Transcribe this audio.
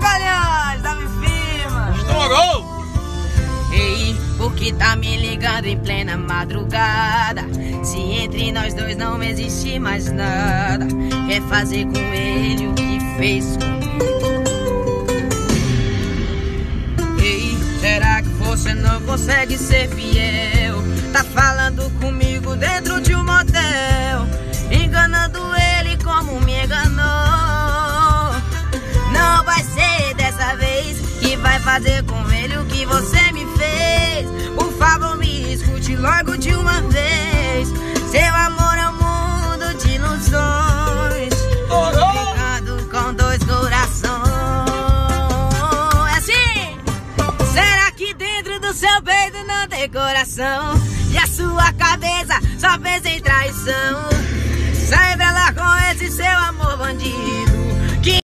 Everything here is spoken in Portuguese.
Magalhães, Davi Firma. Estourou! Ei, por que tá me ligando em plena madrugada? Se entre nós dois não existe mais nada, é fazer com ele o que fez comigo. Ei, será que você não consegue ser fiel? Que você me fez. Por favor, me escute logo de uma vez. Seu amor é um mundo de ilusões. Brincando com dois corações. É assim! Será que dentro do seu peito não tem coração? E a sua cabeça